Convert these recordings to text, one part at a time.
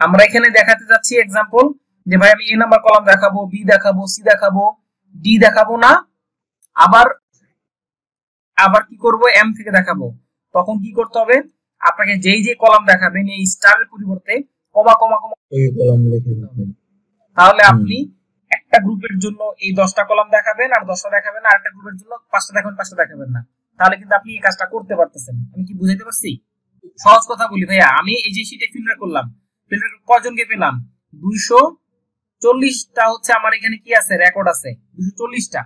আমরা এখানে দেখাতে যাচ্ছি এক্সাম্পল যে ভাই আমি এ নাম্বার কলাম দেখাবো বি দেখাবো সি দেখাবো ডি দেখাবো না আবার আবার কি করব? এম থেকে দেখাবো। তখন কি করতে হবে? আপনাকে যেই যে কলাম দেখাবেন এই স্টারের পরিবর্তে কমা কমা কমা ওই কলম লিখে তাহলে আপনি একটা গ্রুপের জন্য এই দশটা কলাম দেখাবেন আর দশটা দেখাবেন আর একটা গ্রুপের জন্য পাঁচটা দেখাবেন পাঁচটা দেখাবেন না। তাহলে কিন্তু আপনি এই কাজটা করতে পারতেছেন। আমি কি বুঝাইতে পারছি? সহজ কথা বলি ভাইয়া। আমি এই যে শীটে ফিল্টার করলাম কয়জনকে পেলাম? দুইশো চল্লিশটা হচ্ছে আমার এখানে কি আছে? রেকর্ড আছে। দুশো চল্লিশটা।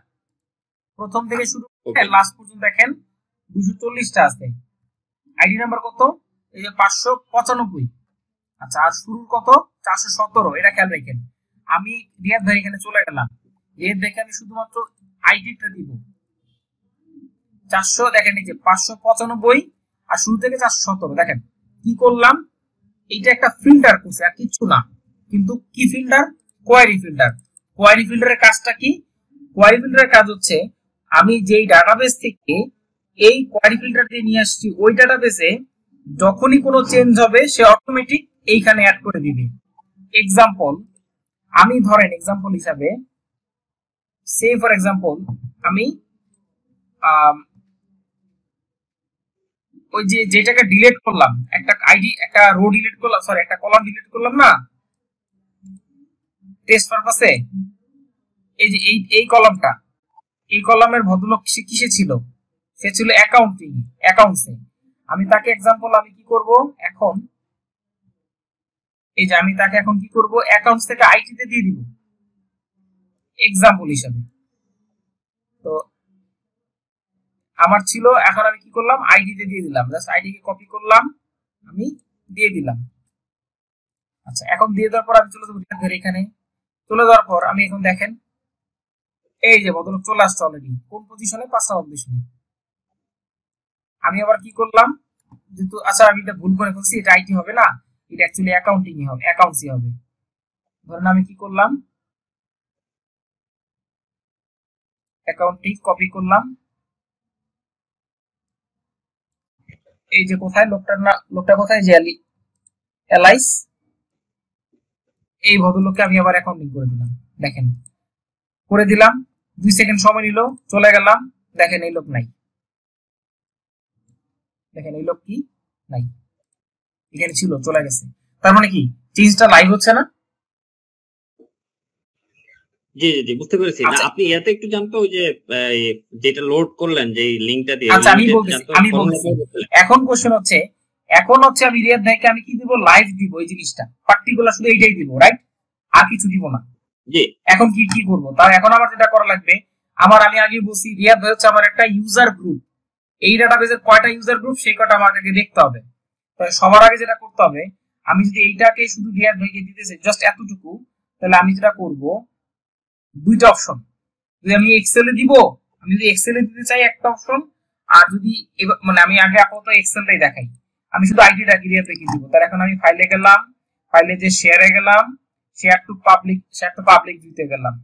প্রথম থেকে শুরু. লাস্ট পর্যন্ত দেখেন দুশো চল্লিশটা আছে। আইডি নাম্বার কত? এই যে পাঁচশো পঁচানব্বই। আচ্ছা আর শুরুর কত? চারশো সতেরো। এটা খেয়াল রাখেন। আমি রিয়াদ ভাই এখানে চলে গেলাম। এর দেখে আমি শুধুমাত্র আইডিটা দিব। চারশো দেখেন এই যে পাঁচশো পঁচানব্বই আর শুরু থেকে চারশো সতেরো। দেখেন কি করলাম? এইটা একটা ফিল্টার করছে আর কিচ্ছু না। কিন্তু কি ফিল্টার কোয়ারি ফিল্টার কোয়ারি ফিল্টারের কাজটা কি? কোয়ারি ফিল্টারের কাজ হচ্ছে আমি যেই ডাটাবেস থেকে এই কোয়ারি ফিল্টার দিয়ে নিয়ে আসছি ওই ডাটাবেসে যখনই কোনো চেঞ্জ হবে সে অটোমেটিক এইখানে অ্যাড করে দিবে। এক্সাম্পল আমি ধরেন এক্সাম্পল হিসাবে সে ফর এক্সাম্পল আম, ওই যে, যেটাকে ডিলিট করলাম, একটা আইডি একটা রো ডিলিট করলাম সরি একটা কলাম ডিলিট করলাম না? টেস্ট পারপাসে এই যে, এই এই কলামটা এই কলামের ভদ্রলোক সে কিসে ছিল? সে ছিল অ্যাকাউন্টিং অ্যাকাউন্টসে আমি তাকে এক্সাম্পল আমি কি করব এখন? এই যে, আমি তাকে এখন কি করব? অ্যাকাউন্টস থেকে আইটি তে দিয়ে দিব। এক্সাম্পল হিসাবে। তো আমার ছিল, এখন আমি কি করলাম? আইডি তে দিয়ে দিলাম। জাস্ট আইডি কে কপি করলাম, আমি দিয়ে দিলাম। আচ্ছা এখন দিয়ে দেওয়ার পর আমি চলে যাব ধরে এখানে। চলে যাওয়ার পর আমি এখন দেখেন, এই যে ভদ্রলোক চলে আসছে অলরেডি কোন পজিশনে পাঁচ নাম্বার পজিশনে আমি আবার কি করলাম? যেহেতু আচ্ছা আমি এটা ভুল করে ফেলছি, এটা আইটি হবে না? এটা অ্যাকচুয়ালি অ্যাকাউন্টিং হবে অ্যাকাউন্টসই হবে। ধরেন আমি কি করলাম? অ্যাকাউন্টটি কপি করলাম। এই যে কোথায় লোকটার না, লোকটা কোথায়? যে আলি এলাইস। এই ভদ্রলোককে আমি আবার অ্যাকাউন্টিং করে দিলাম। দেখেন। করে দিলাম। দুই সেকেন্ড সময় নিল। চলে গেলাম। দেখেন, এই লোক নাই। দেখেন, এই লোক কি? নাই। এখানে ছিল, চলে গেছে। তার মানে কি? চেঞ্জটা লাইভ হচ্ছে না? জি জি জি বুঝতে পেরেছি। না আচ্ছা। আপনি ইয়াতে একটু জানতো যে যেটা লোড করলেন যে লিংকটা দিয়ে। আচ্ছা, আমি জানতো আমি বলছিলেন। এখন কোশ্চেন হচ্ছে এখন হচ্ছে আমি রিয়াদ ভাইকে আমি কি দিব? লাইভ দিব এই জিনিসটা। পার্টিকুলার শুধু এইটাই দিব রাইট আর কিছু দিব না। জি। এখন কি কি করব? তার এখন আমার যেটা করা লাগবে আমার আমি আগে বলছি রিয়াদ ভাই হচ্ছে আমার একটা ইউজার গ্রুপ এই ডাটাবেসের কয়টা ইউজার গ্রুপ সেই কয়টা আমাকে দেখতে হবে। তো সবার আগে যেটা করতে হবে আমি যদি এইটাকে শুধু রিয়াদ ভাইকে দিতেছি জাস্ট এতটুকু তাহলে আমি যেটা করব দুইটা অপশন যদি আমি এক্সেলে দিব, আমি যদি এক্সেলে দিতে চাই একটা অপশন আর যদি মানে আমি আগে আপাতত এক্সেলটাই দেখাই। আমি শুধু আইডিটা রিয়াদ ভাইকে দিব। তার এখন আমি ফাইলে গেলাম ফাইলে যে শেয়ারে গেলাম share to public share to public দিতে গেলাম।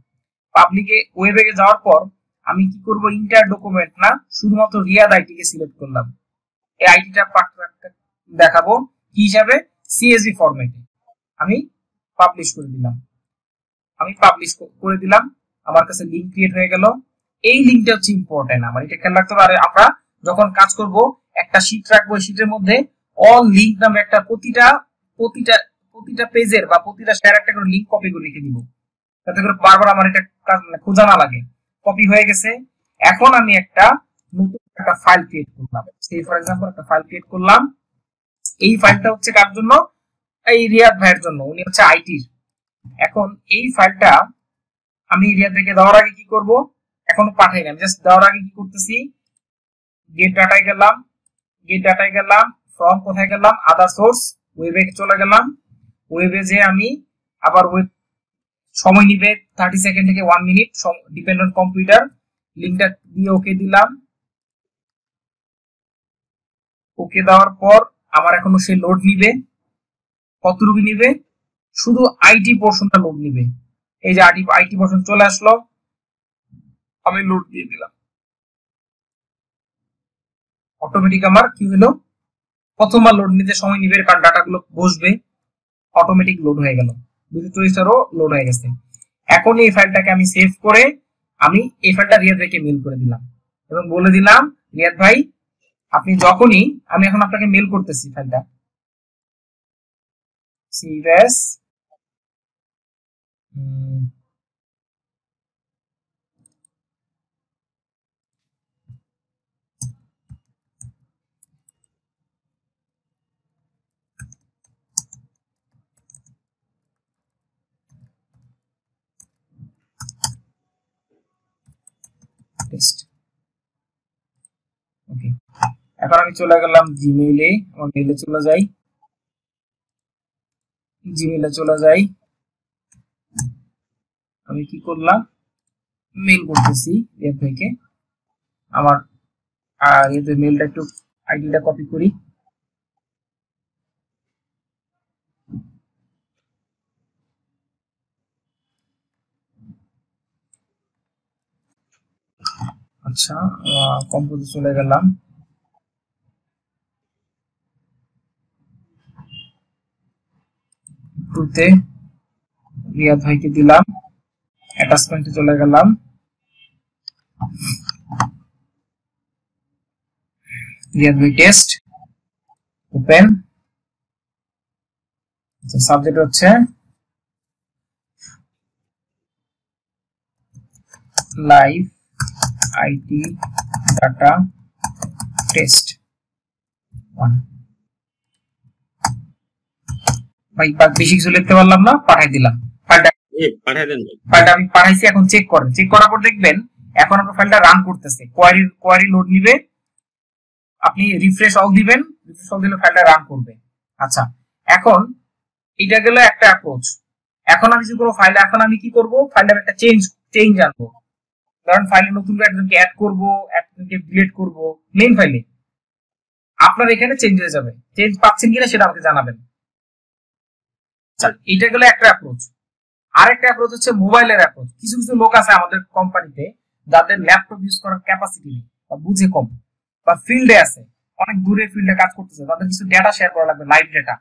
পাবলিকে ওয়েবে যাওয়ার পর, আমি কি করব? ইন্টার ডকুমেন্ট না, শুধুমাত্র রিয়াদ আইটি কে সিলেক্ট করলাম। এই আইটিটা দেখাবো। কি হিসাবে? সিএসভি ফরম্যাটে আমি পাবলিশ করে দিলাম। আমি পাবলিশ করে দিলাম। আমার কাছে লিংক ক্রিয়েট হয়ে গেল। এই লিংকটা হচ্ছে ইম্পর্টেন্ট আমার এটা খেয়াল রাখতে হবে। আমরা যখন কাজ করব, একটা শীট রাখব শীটের মধ্যে। অল লিংক নামে একটা প্রতিটা প্রতিটা প্রতিটা পেজের বা প্রতিটা শেয়ার একটা করে লিংক কপি করে রেখে দিব। যাতে করে বারবার আমার এটা কাজ- মানে খোঁজা না লাগে। কপি হয়ে গেছে। এখন আমি একটা নতুন একটা ফাইল ক্রিয়েট করলাম। সেই ফর এক্সাম্পল একটা ফাইল ক্রিয়েট করলাম। এই ফাইলটা হচ্ছে কার জন্য? এই রিয়াদ ভাইয়ের জন্য। উনি হচ্ছে আইটির এখন এই ফাইলটা আমি এরিয়া থেকে দেওয়ার আগে কি করব? এখনও পাঠাই না জাস্ট দেওয়ার আগে কি করতেছি? গেট ডাটায় গেলাম। গেট ডাটায় গেলাম। ফ্রম কোথায় গেলাম? আদার সোর্স ওয়েবে চলে গেলাম। ওয়েবে যে আমি আবার ওয়েব সময় নিবে থার্টি সেকেন্ড থেকে one minute depend on computer লিঙ্কটা দিয়ে ওকে দিলাম। ওকে দেওয়ার পর আমার এখনও সে লোড নিবে। কতটুকু নিবে? শুধু আইটি পোর্শনটা লোড নিবে। এই যে আইটি আইটি পোর্শন চলে আসলো। আমি লোড দিয়ে দিলাম। অটোমেটিক আমার কি হলো? প্রথমবার লোড নিতে সময় নিবে, কারণ ডাটাগুলো বসবে। অটোমেটিক লোড হয়ে গেল। দুটো টুইস্টারও লোড হয়ে গেছে। এখন এই ফাইলটাকে আমি সেভ করে আমি এই ফাইলটা রিয়াদ ভাইকে মেল করে দিলাম। এবং বলে দিলাম, রিয়াদ ভাই, আপনি যখনই আমি এখন আপনাকে মেল করতেছি ফাইলটা সিভেস টেস্ট ওকে এখন আমি চলে গেলাম জিমেইলে আমার মেইলে চলে যাই। জিমেইলে চলে যাই। আমি কি করলাম? মেল করতেছি রিয়াদ ভাইকে আমার আর এতে মেইলটা একটু আইডিটা কপি করি। আচ্ছা কম্পোজে চলে গেলাম। টুতে রিয়াদ ভাইকে দিলাম। অ্যাটাচমেন্টে চলে গেলাম। রিয়াদ ভাই টেস্ট ওপেন সাবজেক্ট হচ্ছে live IT data test one বেশি কিছু লিখতে পারলাম না, পাঠাই দিলাম। পাঠাই দেন ফাইলটা আমি পাঠাইছি এখন চেক করেন। চেক করার পর দেখবেন এখন আপনার ফাইলটা রান করতেছে। কোয়ারি কোয়ারি লোড নিবে। আপনি রিফ্রেশ অল দিবেন রিফ্রেশ অল দিলে ফাইলটা রান করবে। আচ্ছা এখন এটা গেল একটা অ্যাপ্রোচ এখন আমি কি করব ফাইলে এখন আমি কি করব? ফাইলটার একটা চেঞ্জ চেঞ্জ আনব। ধরেন ফাইলে নতুন করে একজনকে অ্যাড করব একজনকে ডিলিট করব। মেইন ফাইলে আপনার এখানে চেঞ্জ হয়ে যাবে। চেঞ্জ পাচ্ছেন কিনা সেটা আমাকে জানাবেন। এটা গেল একটা অ্যাপ্রোচ আরেকটা অ্যাপ্রোচ হচ্ছে মোবাইলের অ্যাপ্রোচ কিছু কিছু লোক আছে আমাদের কোম্পানিতে যাদের ল্যাপটপ ইউজ করার ক্যাপাসিটি নেই, বা বুঝে কম, বা ফিল্ডে আছে, অনেক দূরে ফিল্ডে কাজ করতেছে, তাদের কিছু ডেটা শেয়ার করা লাগবে লাইভ ডেটা